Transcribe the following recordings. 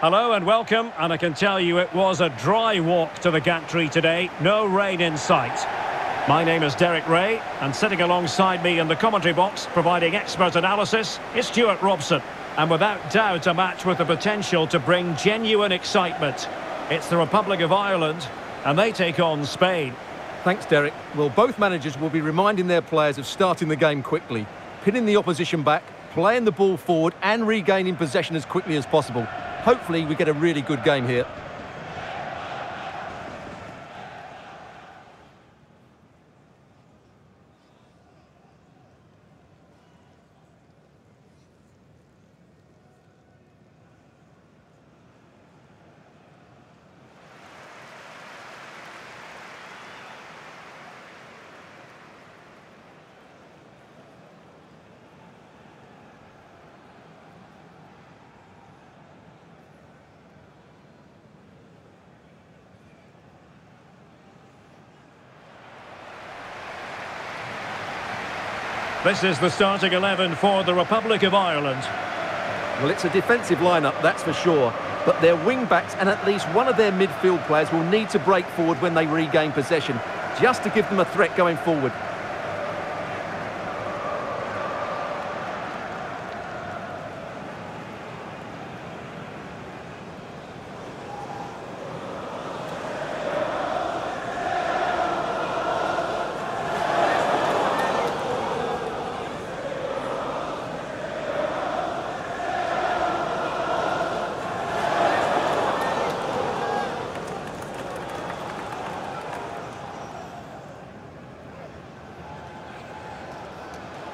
Hello and welcome, and I can tell you it was a dry walk to the gantry today, no rain in sight. My name is Derek Rae, and sitting alongside me in the commentary box, providing expert analysis, is Stewart Robson. And without doubt, a match with the potential to bring genuine excitement. It's the Republic of Ireland, and they take on Spain. Thanks, Derek. Well, both managers will be reminding their players of starting the game quickly, pinning the opposition back, playing the ball forward and regaining possession as quickly as possible. Hopefully we get a really good game here. This is the starting 11 for the Republic of Ireland. Well, it's a defensive lineup, that's for sure. But their wing-backs and at least one of their midfield players will need to break forward when they regain possession, just to give them a threat going forward.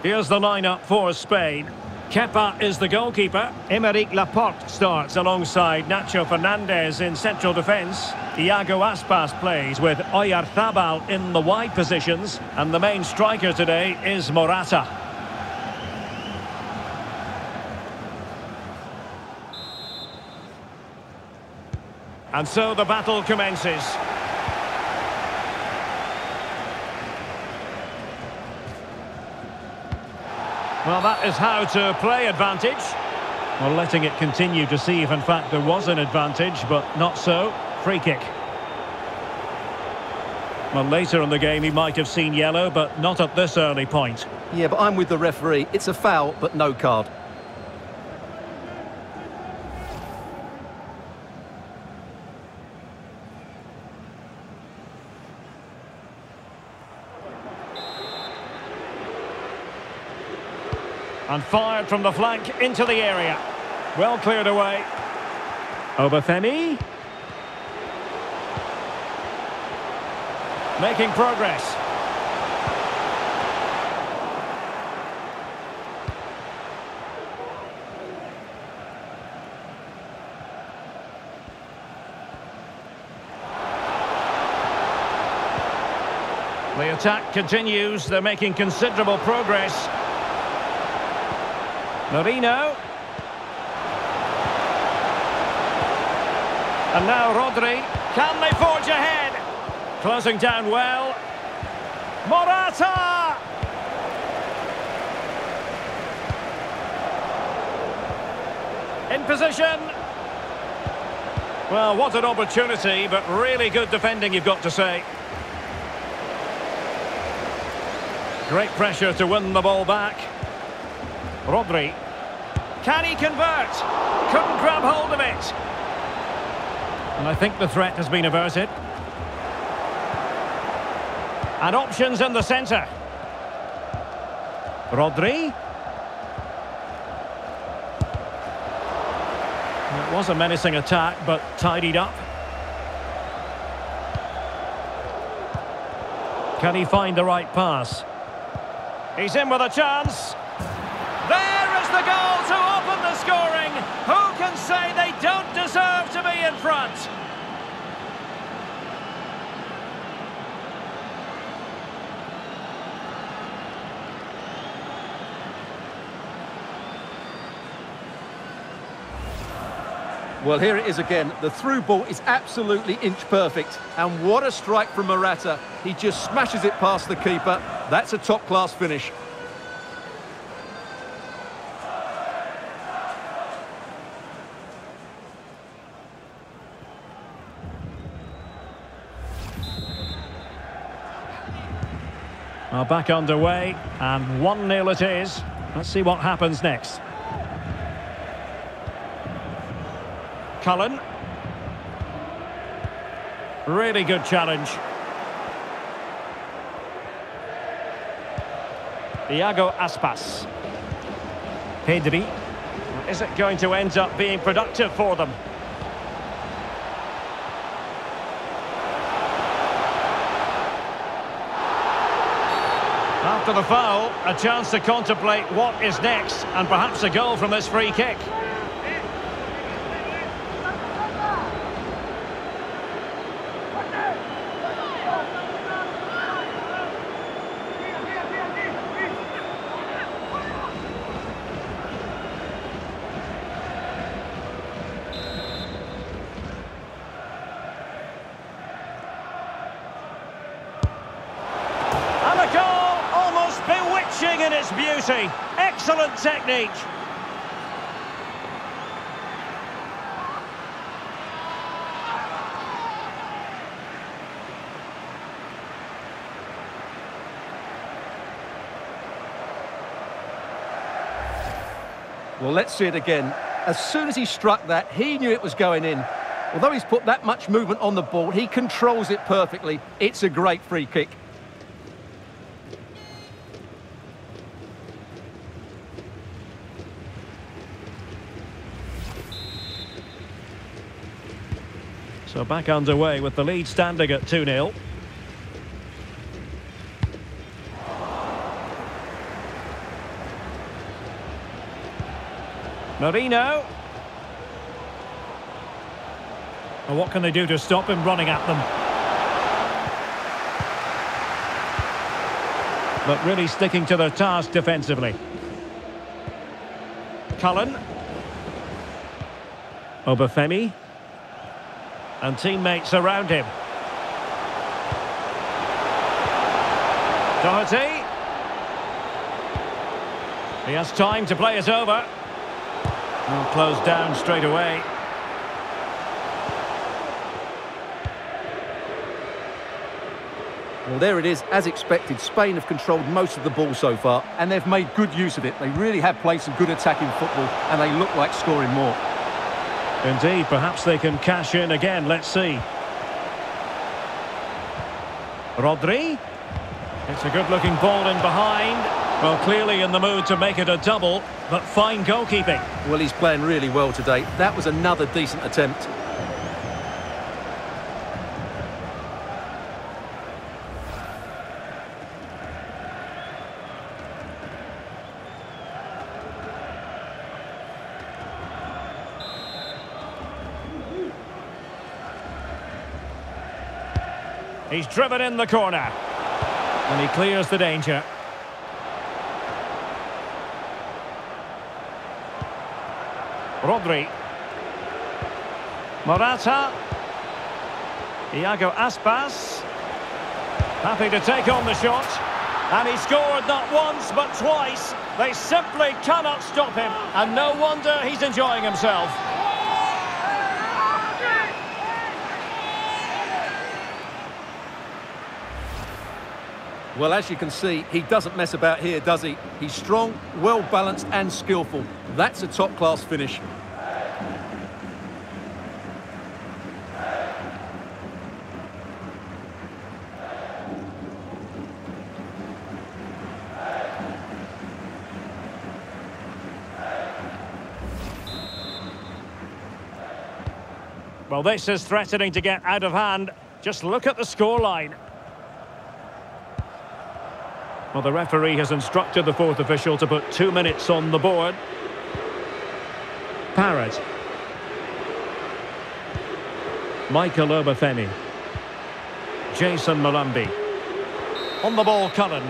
Here's the lineup for Spain. Kepa is the goalkeeper. Aymeric Laporte starts alongside Nacho Fernandez in central defence. Iago Aspas plays with Oyarzabal in the wide positions. And the main striker today is Morata. And so the battle commences. Well, that is how to play advantage. Well, letting it continue to see if, in fact, there was an advantage, but not so. Free kick. Well, later in the game, he might have seen yellow, but not at this early point. Yeah, but I'm with the referee. It's a foul, but no card. And fired from the flank into the area. Well cleared away. Obafemi. Making progress. The attack continues. They're making considerable progress. Merino. And now Rodri. Can they forge ahead? Closing down well. Morata! In position. Well, what an opportunity, but really good defending, you've got to say. Great pressure to win the ball back. Rodri. Can he convert? Couldn't grab hold of it. And I think the threat has been averted. And options in the centre. Rodri. It was a menacing attack, but tidied up. Can he find the right pass? He's in with a chance. The goal to open the scoring. Who can say they don't deserve to be in front? Well, here it is again. The through ball is absolutely inch perfect. And what a strike from Morata. He just smashes it past the keeper. That's a top-class finish. Back underway, and 1-0 it is. Let's see what happens next. Cullen. Really good challenge. Iago Aspas. Pedri. Is it going to end up being productive for them? After the foul, a chance to contemplate what is next and perhaps a goal from this free kick. And a goal almost bewitching beauty. Excellent technique. Well, let's see it again. As soon as he struck that, he knew it was going in. Although he's put that much movement on the ball, he controls it perfectly. It's a great free kick. Back underway with the lead standing at 2-0. Merino. Well, what can they do to stop him running at them? But really sticking to their task defensively. Cullen. Obafemi. And teammates around him. Doherty. He has time to play it over. And closed down straight away. Well, there it is. As expected, Spain have controlled most of the ball so far, and they've made good use of it. They really have played some good attacking football, and they look like scoring more. Indeed, perhaps they can cash in again. Let's see. Rodri. It's a good-looking ball in behind. Well, clearly in the mood to make it a double, but fine goalkeeping. Well, he's playing really well today. That was another decent attempt. He's driven in the corner. And he clears the danger. Rodri. Morata. Iago Aspas. Happy to take on the shot. And he scored not once but twice. They simply cannot stop him. And no wonder he's enjoying himself. Well, as you can see, he doesn't mess about here, does he? He's strong, well-balanced and skillful. That's a top-class finish. Well, this is threatening to get out of hand. Just look at the scoreline. Well, the referee has instructed the fourth official to put two minutes on the board. Parrott. Michael Obafemi. Jason Molumby. On the ball, Cullen.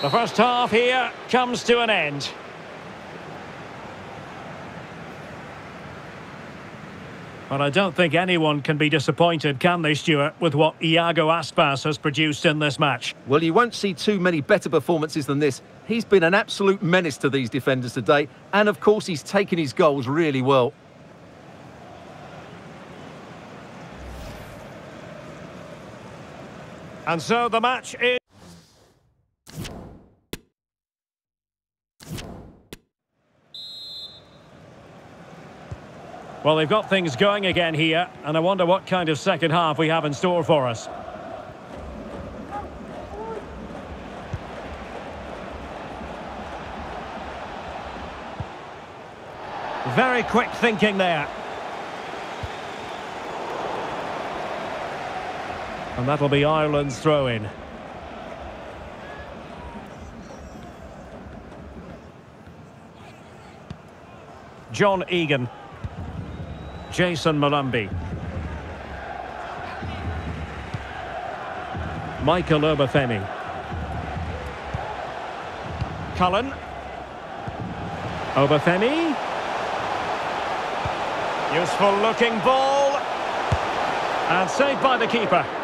The first half here comes to an end. Well, I don't think anyone can be disappointed, can they, Stewart, with what Iago Aspas has produced in this match? Well, you won't see too many better performances than this. He's been an absolute menace to these defenders today, and of course he's taken his goals really well. And so the match is... Well, they've got things going again here, and I wonder what kind of second half we have in store for us. Very quick thinking there. And that'll be Ireland's throw-in. John Egan. Jason Molumby. Michael Obafemi. Cullen. Obafemi. Useful looking ball. And saved by the keeper.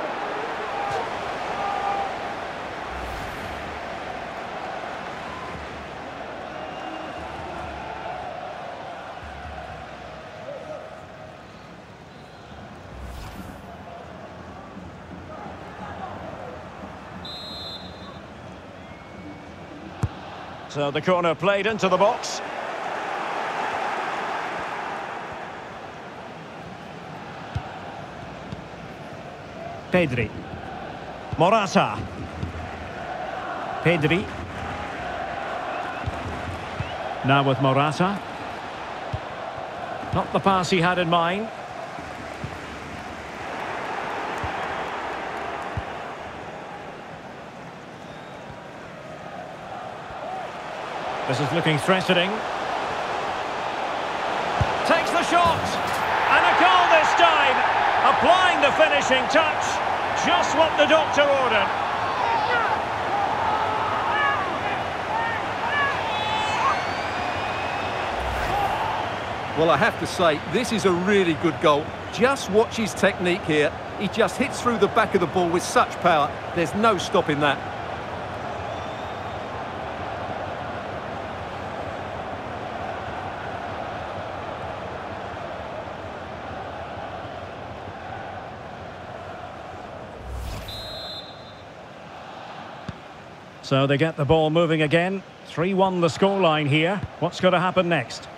So the corner played into the box. Pedri. Morata. Pedri. Now with Morata. Not the pass he had in mind. This is looking threatening. Takes the shot. And a goal this time. Applying the finishing touch. Just what the doctor ordered. Well, I have to say, this is a really good goal. Just watch his technique here. He just hits through the back of the ball with such power. There's no stopping that. So they get the ball moving again. 3-1 the scoreline here. What's going to happen next?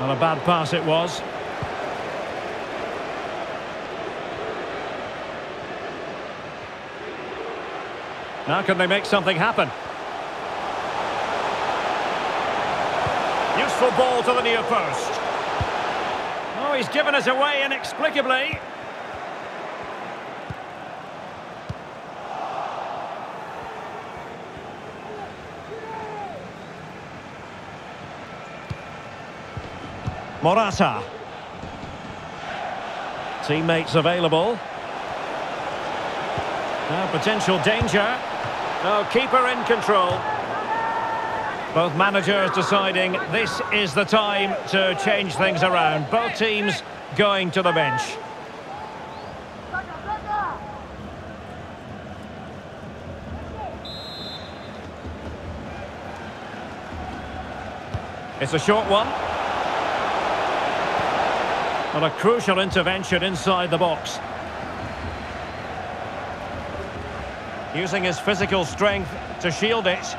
Not a bad pass it was. Now can they make something happen? Useful ball to the near post. Oh, he's given us away inexplicably. Morata. Teammates available. Now potential danger. Oh, keeper in control. Both managers deciding this is the time to change things around. Both teams going to the bench. It's a short one. A crucial intervention inside the box. Using his physical strength to shield it.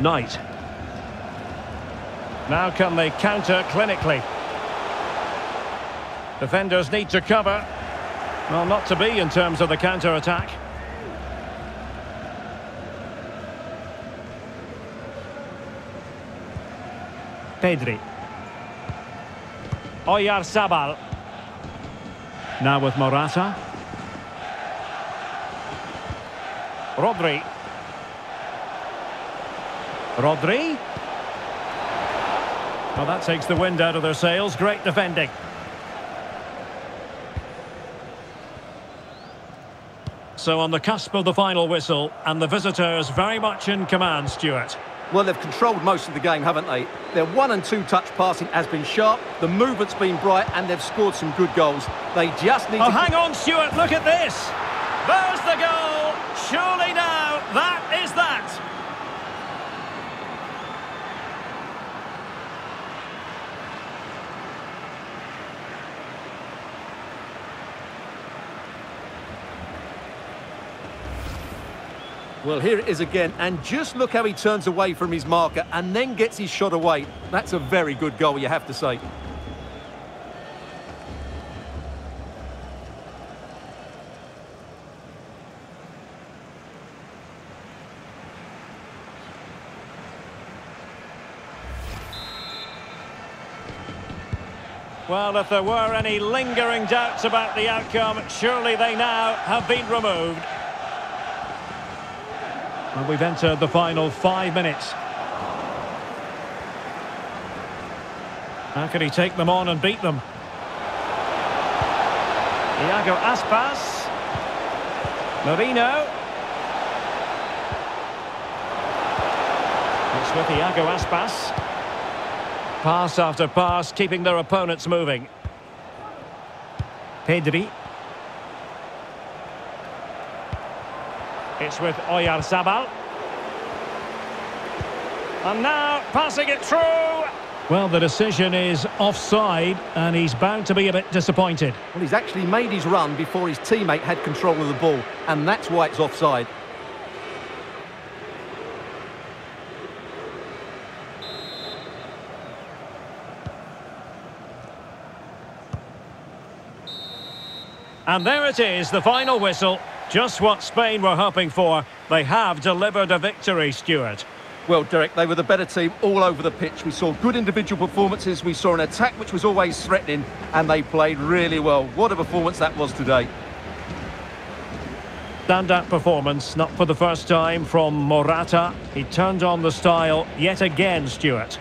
Knight. Now can they counter clinically? Defenders need to cover. Well, not to be in terms of the counter-attack. Pedri. Oyarzabal. Now with Morata. Rodri. Rodri. Well, that takes the wind out of their sails. Great defending. So on the cusp of the final whistle, and the visitors very much in command, Stewart. Well, they've controlled most of the game, haven't they? Their one and two touch passing has been sharp, the movement's been bright, and they've scored some good goals. They just need oh, to... hang on, Stewart, look at this! There's the goal! Surely now, that is that! Well, here it is again, and just look how he turns away from his marker and then gets his shot away. That's a very good goal, you have to say. Well, if there were any lingering doubts about the outcome, surely they now have been removed. And we've entered the final five minutes. How can he take them on and beat them? Iago Aspas. Merino. It's with Iago Aspas. Pass after pass, keeping their opponents moving. Pedri. It's with Oyarzabal. And now passing it through. Well, the decision is offside, and he's bound to be a bit disappointed. Well, he's actually made his run before his teammate had control of the ball, and that's why it's offside. And there it is, the final whistle. Just what Spain were hoping for. They have delivered a victory, Stewart. Well, Derek, they were the better team all over the pitch. We saw good individual performances. We saw an attack which was always threatening, and they played really well. What a performance that was today. Standout performance, not for the first time, from Morata. He turned on the style yet again, Stewart.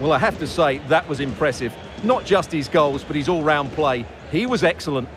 Well, I have to say, that was impressive. Not just his goals, but his all-round play. He was excellent.